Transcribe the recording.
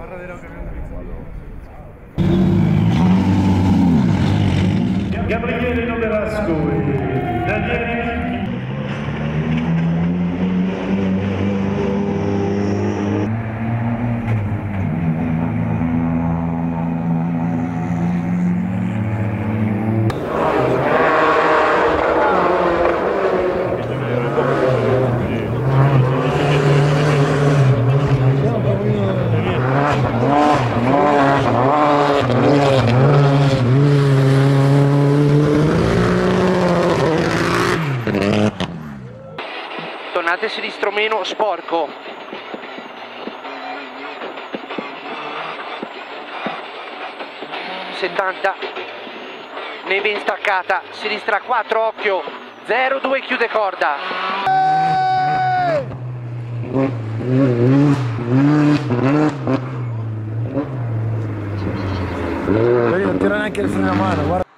amarradero camión de pizza. Gabriele Novelasco Daniele Tornate sinistro meno, sporco. Settanta. Neve in staccata, sinistra 4, occhio. 0-2 chiude corda. Non tira neanche il freno a mano, guarda.